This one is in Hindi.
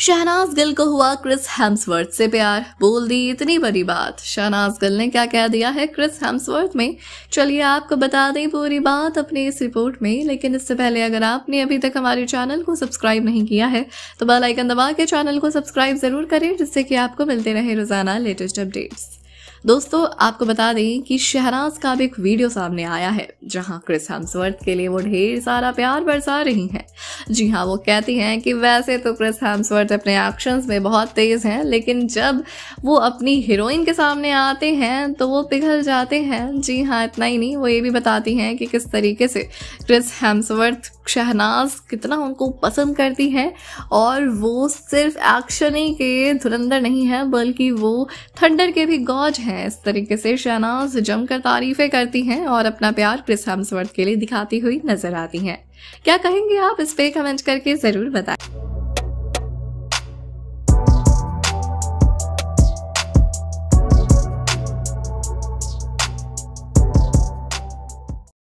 शहनाज गिल को हुआ क्रिस हेम्सवर्थ से प्यार। बोल दी इतनी बड़ी बात। शहनाज गिल ने क्या कह दिया है क्रिस हेम्सवर्थ में? चलिए आपको बता दें पूरी बात अपने इस रिपोर्ट में, लेकिन इससे पहले अगर आपने अभी तक हमारे चैनल को सब्सक्राइब नहीं किया है तो बेल आइकन दबा के चैनल को सब्सक्राइब ज़रूर करें, जिससे कि आपको मिलते रहे रोज़ाना लेटेस्ट अपडेट्स। दोस्तों, आपको बता दें कि शहनाज का भी एक वीडियो सामने आया है, जहाँ क्रिस हेम्सवर्थ के लिए वो ढेर सारा प्यार बरसा रही हैं। जी हाँ वो कहती हैं कि वैसे तो क्रिस हेम्सवर्थ अपने एक्शंस में बहुत तेज़ हैं, लेकिन जब वो अपनी हीरोइन के सामने आते हैं तो वो पिघल जाते हैं। जी हाँ इतना ही नहीं, वो ये भी बताती हैं कि किस तरीके से क्रिस हेम्सवर्थ शहनाज कितना उनको पसंद करती है और वो सिर्फ़ एक्शन ही के धुरंधर नहीं है, बल्कि वो थंडर के भी गॉज हैं। इस तरीके से शहनाज जमकर तारीफें करती हैं और अपना प्यार क्रिस हेम्सवर्थ के लिए दिखाती हुई नज़र आती हैं। क्या कहेंगे आप? इस पे कमेंट करके ज़रूर बताएँ।